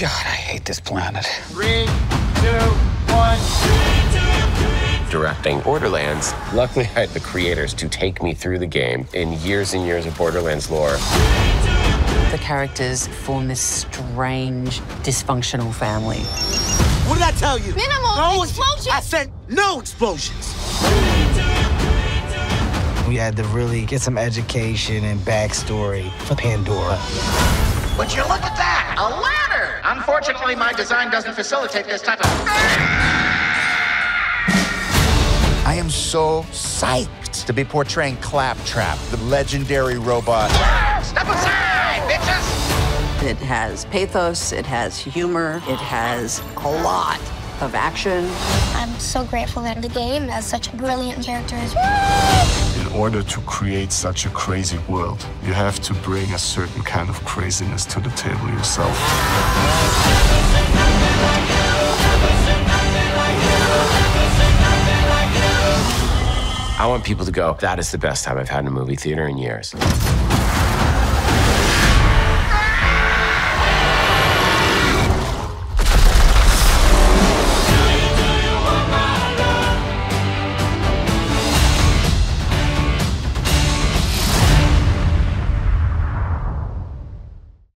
God, I hate this planet. Three, two, one. Directing Borderlands, luckily I had the creators to take me through the game in years and years of Borderlands lore. The characters form this strange, dysfunctional family. What did I tell you? Minimal no explosions. I said no explosions. We had to really get some education and backstory for Pandora. Would you look at that? A ladder! Unfortunately, my design doesn't facilitate this type of. I am so psyched to be portraying Claptrap, the legendary robot. Ah, step aside, bitches! It has pathos, it has humor, it has a lot of action. I'm so grateful that the game has such brilliant characters. In order to create such a crazy world, you have to bring a certain kind of craziness to the table yourself. I want people to go, that is the best time I've had in a movie theater in years.